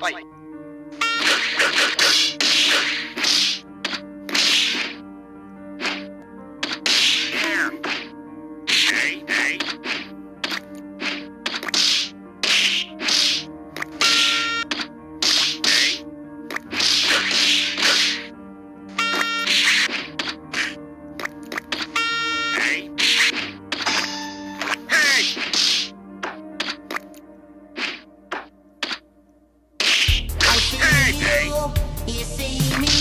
Bye. Bye. see me.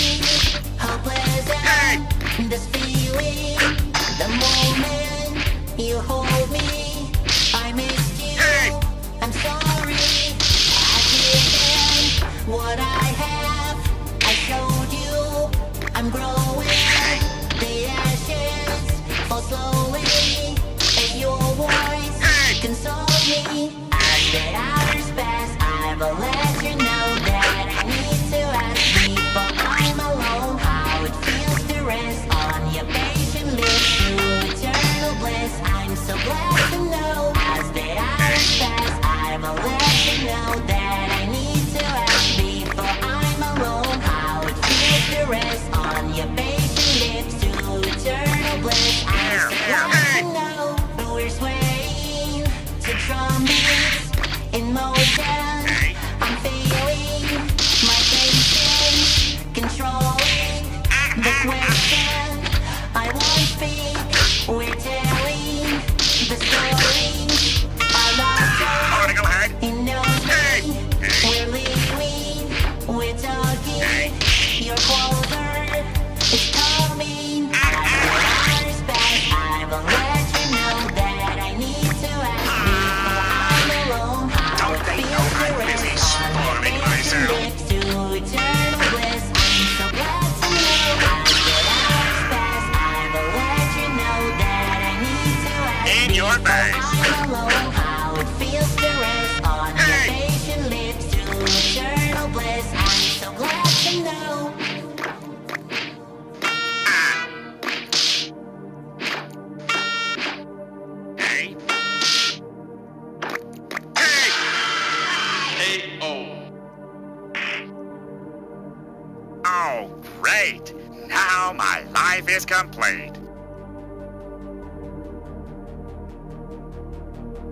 Great! Now my life is complete.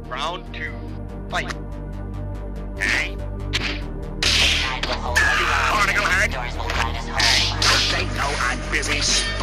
Round two. Fight. Hey. Particle head. Hey. They know I'm busy.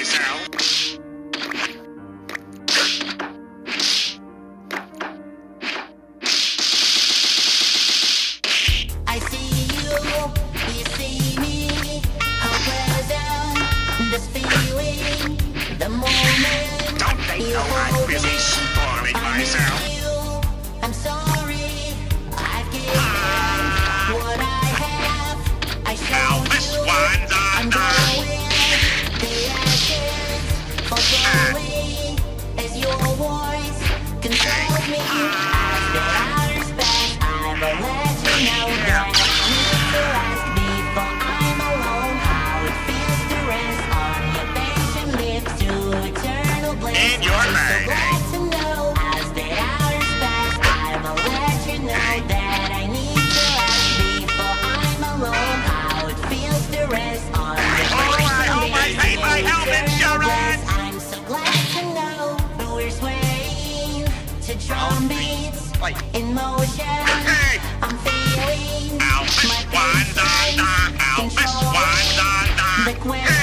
myself. Wanda,